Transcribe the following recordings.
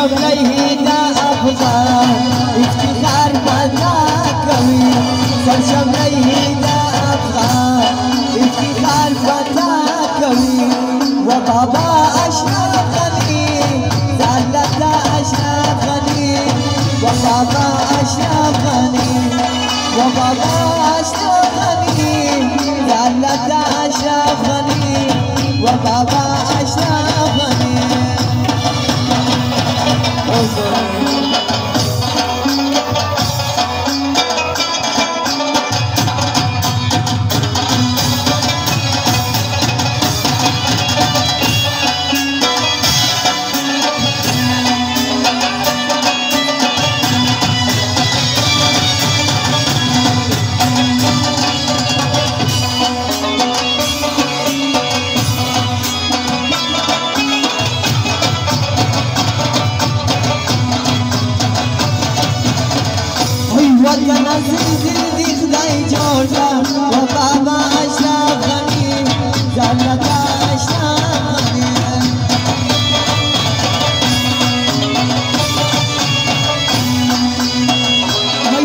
सब नहीं था अफगान over.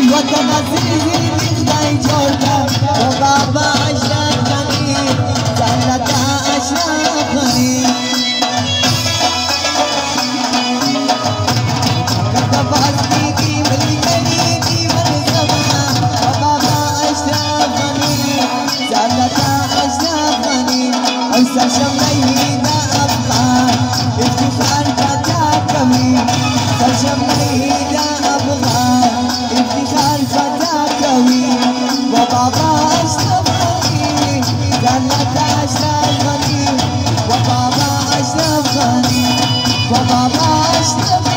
What the وقضى استغني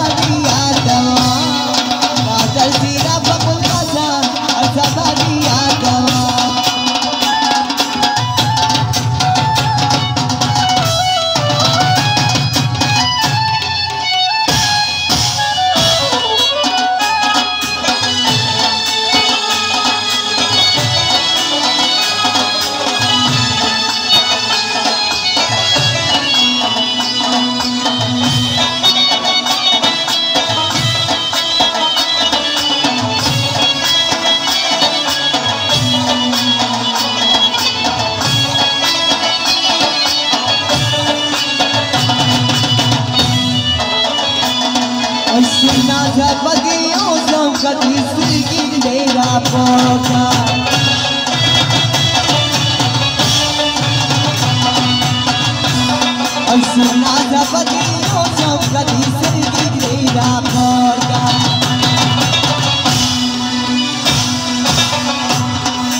सुना जब दियो जब कभी से गिरेरा भोरगा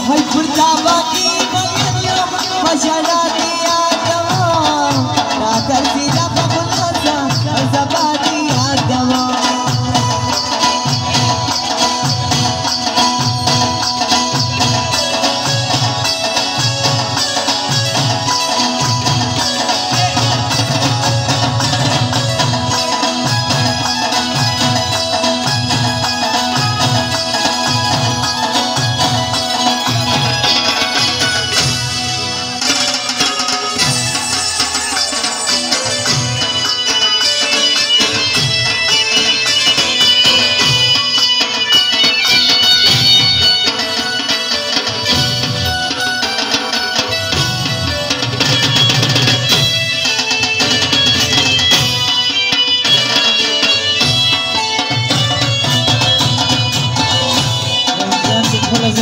हर पुरता बाकी बलिया भजना Jalimina,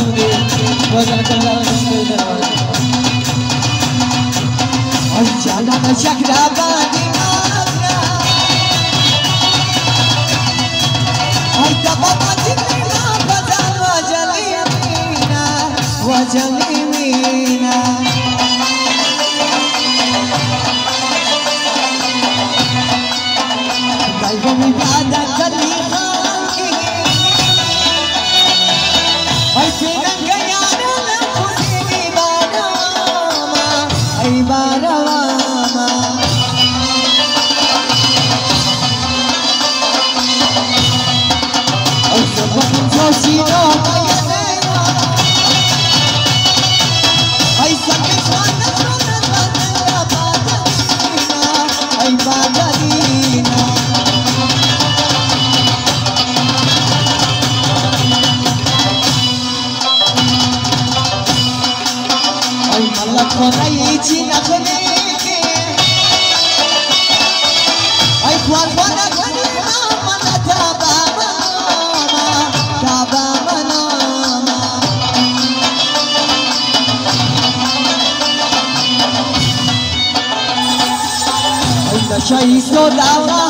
چلا چلا I am can't going to شهید و دولت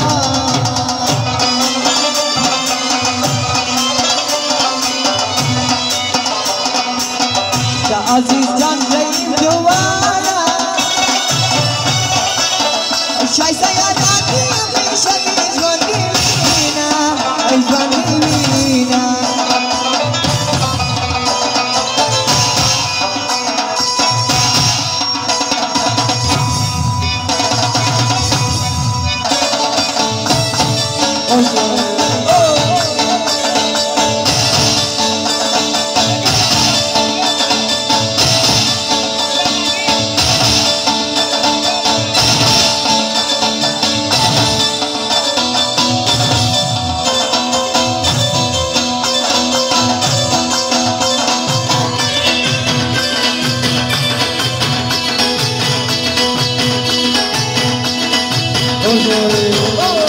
Aziz Oh,